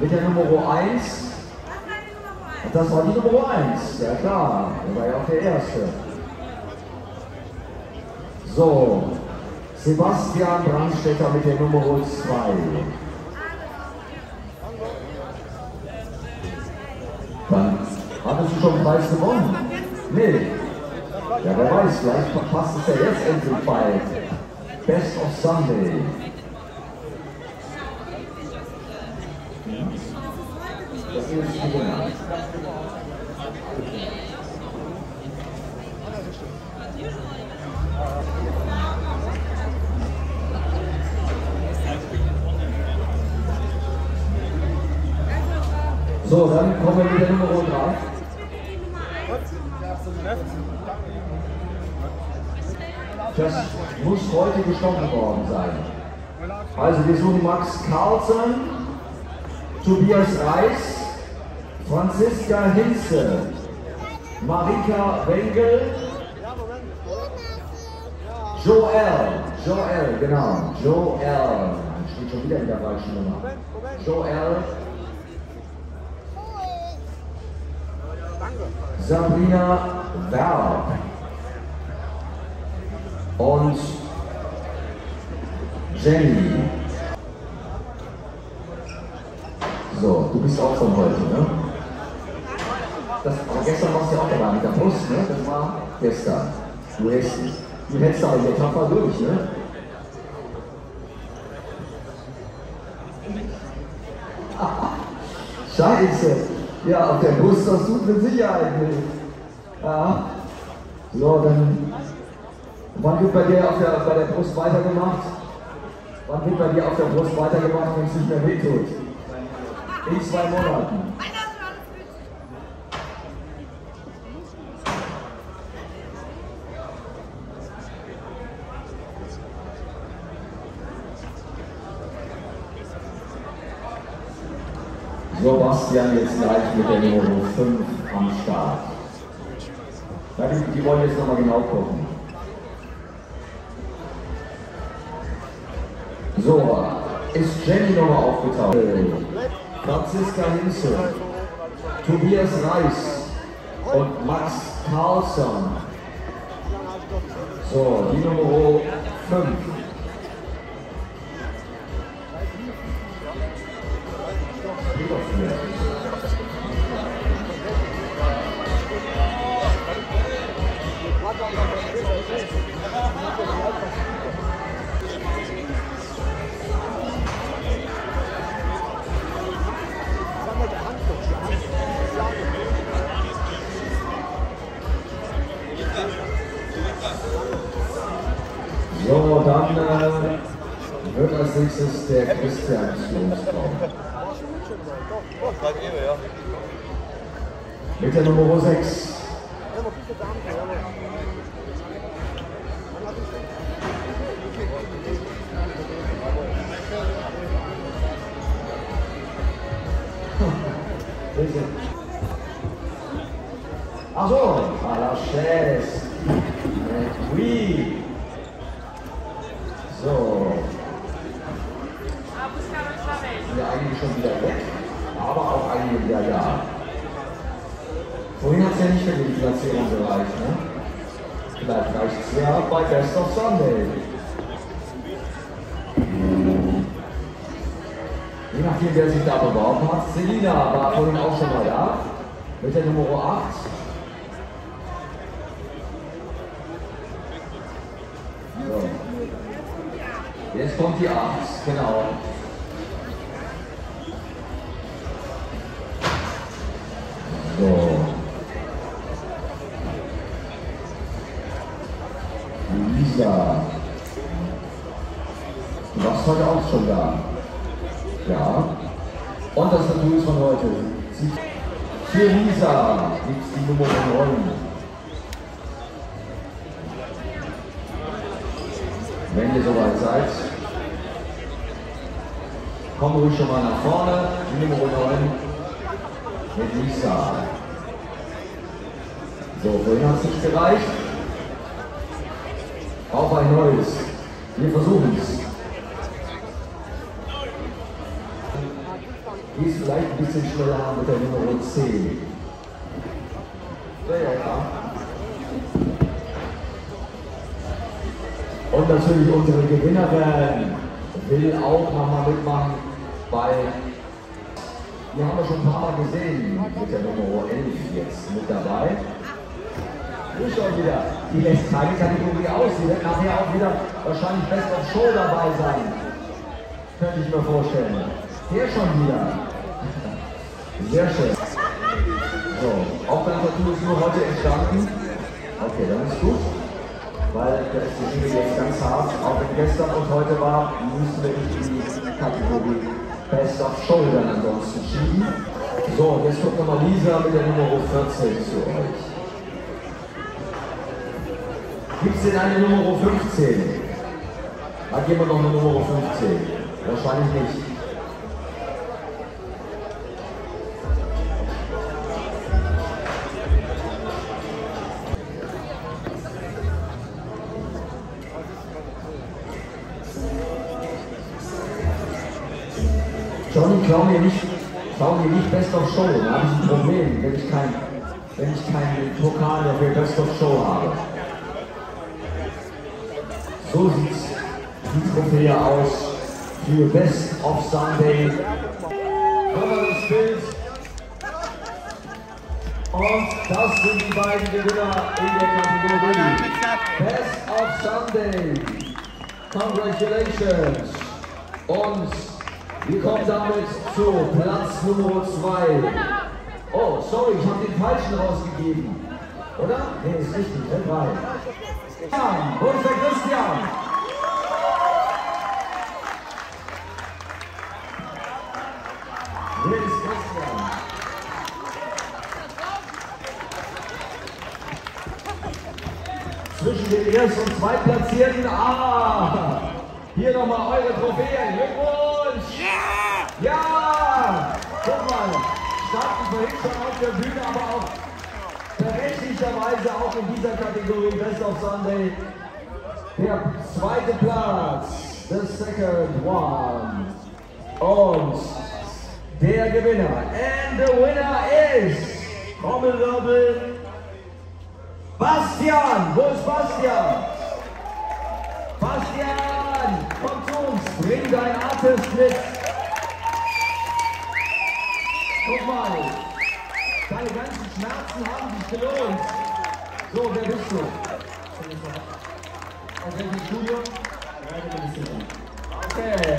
Mit der Nummer 1. Das war die Nummer 1, ja klar. Der war ja auch der Erste. So, Sebastian Brandstetter mit der Nummer 2. Dann hattest du schon einen Preis gewonnen? Nee. Ja, wer weiß, vielleicht passt es ja jetzt endlich bei Best of Sunday. Das ist die Gewinner. So, dann kommen wir mit der Nummer 3. Das muss heute gestochen worden sein. Also wir suchen Max Carlsen, Tobias Reis, Franziska Hinze, Marika Wengel, Joel, Joel, genau, Joel, steht schon wieder in der falschen Nummer. Joel, Sabrina Werb und Jenny. So, du bist auch von heute, ne? Das, aber gestern warst du ja auch dabei mit der Brust, ne? Das war gestern. Du hättest, du hättest aber hier tapfer durch, ne? Scheiße! Ja, auf der Brust, das tut mit Sicherheit nicht. Ja. So, dann. Wann wird bei dir auf der, bei der Brust weitergemacht? Wann wird bei dir auf der Brust weitergemacht, wenn es nicht mehr wehtut? In zwei Monaten. So, Bastian jetzt gleich mit der Nummer 5 am Start. Die, wollen jetzt nochmal genau gucken. So, ist Jenny nochmal aufgetaucht? Franziska Hinze, Tobias Reis und Max Carlsson. So, die Nummer 5. So, dann äh, wird als nächstes der Christian zu kommen. Mit der Nummer 6. Ach so, à la chaise. Oui. So. Sind eigentlich schon wieder weg, aber auch einige wieder da. Vorhin hat es ja nicht für die Platzierung gereicht, ne? Vielleicht reicht es ja bei Best of Sunday. Je nachdem, wer sich da beworben hat. Selina war vorhin auch schon mal da. Mit der Nummer 8. So. Jetzt kommt die 8, genau. Lisa. Du warst heute auch schon da. Ja. Und das Tattoo ist von heute. Für Lisa gibt es die Nummer 9. Wenn ihr soweit seid, kommt ruhig schon mal nach vorne. Die Nummer 9 mit Lisa. So, vorhin hat es nicht gereicht. Auf ein neues. Wir versuchen es. gehst vielleicht ein bisschen schneller mit der Nummer 10. Ja, ja, ja. Und natürlich unsere Gewinnerin will auch nochmal mitmachen, weil wir haben ja schon ein paar Mal gesehen mit der Nummer 11 jetzt mit dabei. Ist schon wieder. Die lässt keine Kategorie aus. Die wird nachher auch wieder wahrscheinlich Best of Show dabei sein. Könnte ich mir vorstellen. Der schon wieder. Sehr schön. So, Aufnahmetattoo ist nur heute entstanden. Okay, dann ist gut. Weil da ist die jetzt ganz hart. Auch wenn gestern und heute war, müssen wir nicht die Kategorie Best of Show dann ansonsten schieben. So, jetzt kommt nochmal Lisa mit der Nummer 14 zu euch. Gibt es denn eine Nummer 15? Da geben wir noch eine Nummer 15. Wahrscheinlich nicht. Johnny, klau mir nicht, klau mir nicht Best of Show. Da habe ich ein Problem, wenn ich kein, keinen Pokal dafür Best of Show habe. So sieht die Trophäe aus für Best of Sunday. Das Bild. Und das sind die beiden Gewinner in der Kategorie Best of Sunday. Congratulations. Und wir kommen damit zu Platz Nummer 2. Oh, sorry, ich habe den falschen rausgegeben. Oder? Nee, ist richtig, der 3. Christian, wo ist der Christian? Zweitplatzierten, ah, hier nochmal eure Trophäen, Glückwunsch! Ja! Ja! Guck mal, standen vorhin schon auf der Bühne, aber auch berechtigterweise auch in dieser Kategorie Best of Sunday der zweite Platz, the second one. Und der Gewinner, and the winner is, Trommelwirbel, Bastian. Wo ist Bastian? Bastian, komm zu uns, bring dein Artist mit. Guck mal, deine ganzen Schmerzen haben sich gelohnt. So, wer bist du? Aus welchem Studio? Okay.